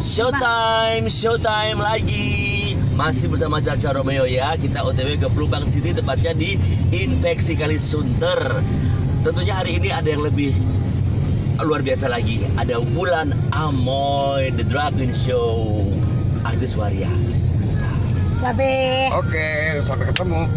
Showtime, showtime lagi. Masih bersama Caca Romeo ya. Kita OTW ke Pelumpang City tepatnya di Infeksi Kali Sunter. Tentunya hari ini ada yang lebih luar biasa lagi. Ada Wulan Amoy, The Dragon Show. Agus Waria. Babe. Oke, sampai ketemu.